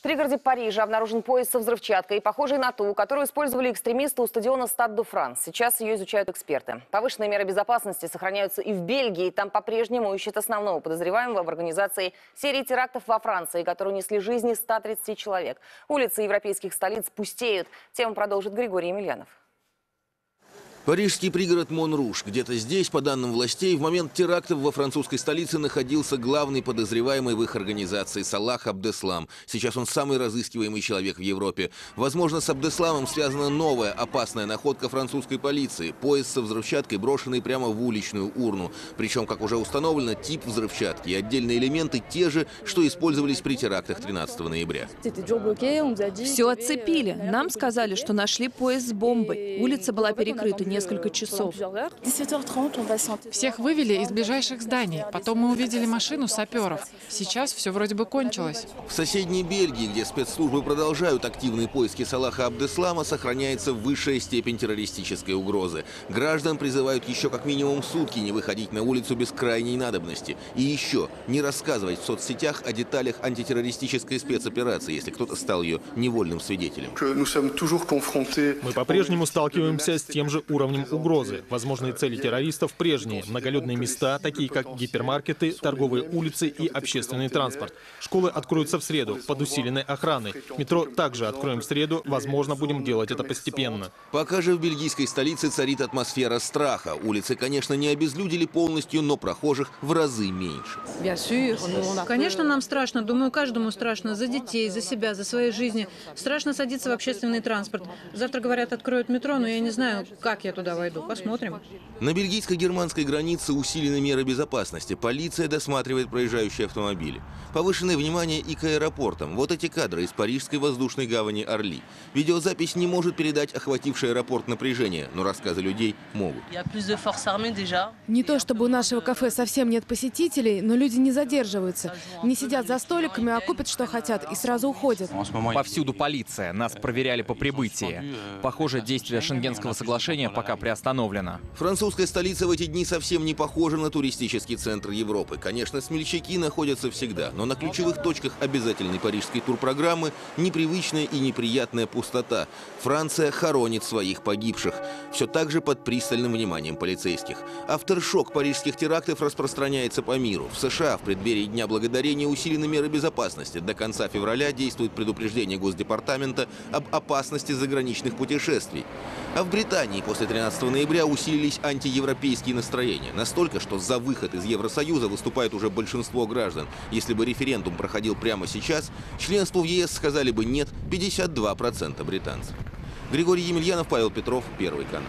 В пригороде Парижа обнаружен поезд со взрывчаткой, похожий на ту, которую использовали экстремисты у стадиона Стад ду Франс. Сейчас ее изучают эксперты. Повышенные меры безопасности сохраняются и в Бельгии. Там по-прежнему ищут основного подозреваемого в организации серии терактов во Франции, которые несли жизни 130 человек. Улицы европейских столиц пустеют. Тему продолжит Григорий Емельянов. Парижский пригород Монруш. Где-то здесь, по данным властей, в момент терактов во французской столице находился главный подозреваемый в их организации Салах Абдеслам. Сейчас он самый разыскиваемый человек в Европе. Возможно, с Абдесламом связана новая опасная находка французской полиции. Поезд со взрывчаткой, брошенный прямо в уличную урну. Причем, как уже установлено, тип взрывчатки и отдельные элементы те же, что использовались при терактах 13 ноября. Все отцепили. Нам сказали, что нашли поезд с бомбой. Улица была перекрыта несколько часов. Всех вывели из ближайших зданий. Потом мы увидели машину саперов. Сейчас все вроде бы кончилось. В соседней Бельгии, где спецслужбы продолжают активные поиски Салаха Абдеслама, сохраняется высшая степень террористической угрозы. Граждан призывают еще как минимум сутки не выходить на улицу без крайней надобности. И еще не рассказывать в соцсетях о деталях антитеррористической спецоперации, если кто-то стал ее невольным свидетелем. Мы по-прежнему сталкиваемся с тем же уровнем уровнем угрозы. Возможные цели террористов прежние. Многолюдные места, такие как гипермаркеты, торговые улицы и общественный транспорт. Школы откроются в среду под усиленной охраной. Метро также откроем в среду. Возможно, будем делать это постепенно. Пока же в бельгийской столице царит атмосфера страха. Улицы, конечно, не обезлюдили полностью, но прохожих в разы меньше. Конечно, нам страшно. Думаю, каждому страшно. За детей, за себя, за свои жизни. Страшно садиться в общественный транспорт. Завтра, говорят, откроют метро, но я не знаю, как я туда войду. Посмотрим. На бельгийско-германской границе усилены меры безопасности. Полиция досматривает проезжающие автомобили. Повышенное внимание и к аэропортам. Вот эти кадры из парижской воздушной гавани Орли. Видеозапись не может передать охвативший аэропорт напряжение, но рассказы людей могут. Не то чтобы у нашего кафе совсем нет посетителей, но люди не задерживаются. Не сидят за столиками, а купят, что хотят, и сразу уходят. Повсюду полиция. Нас проверяли по прибытии. Похоже, действие Шенгенского соглашения пока приостановлено. Французская столица в эти дни совсем не похожа на туристический центр Европы. Конечно, смельчаки находятся всегда, но на ключевых точках обязательной парижской турпрограммы непривычная и неприятная пустота. Франция хоронит своих погибших. Все так же под пристальным вниманием полицейских. Авторшок парижских терактов распространяется по миру. В США в преддверии Дня Благодарения усилены меры безопасности. До конца февраля действует предупреждение Госдепартамента об опасности заграничных путешествий. А в Британии после 13 ноября усилились антиевропейские настроения. Настолько, что за выход из Евросоюза выступает уже большинство граждан. Если бы референдум проходил прямо сейчас, членству в ЕС сказали бы нет 52% британцев. Григорий Емельянов, Павел Петров, Первый канал.